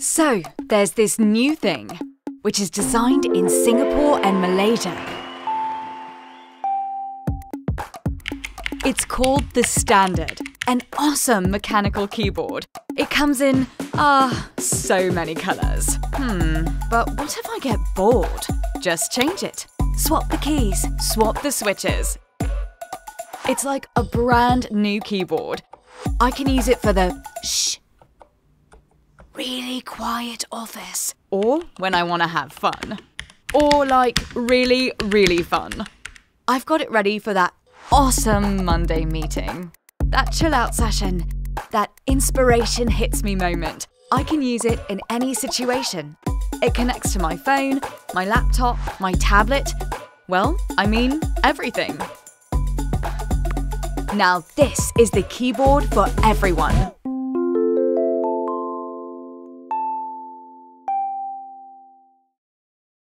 So, there's this new thing, which is designed in Singapore and Malaysia. It's called the Standard, an awesome mechanical keyboard. It comes in, ah, so many colours. Hmm, but what if I get bored? Just change it. Swap the keys, swap the switches. It's like a brand new keyboard. I can use it for the shh, really quiet office. Or when I want to have fun. Or like really, really fun. I've got it ready for that awesome Monday meeting. That chill out session. That inspiration hits me moment. I can use it in any situation. It connects to my phone, my laptop, my tablet. Well, I mean, everything. Now, this is the keyboard for everyone.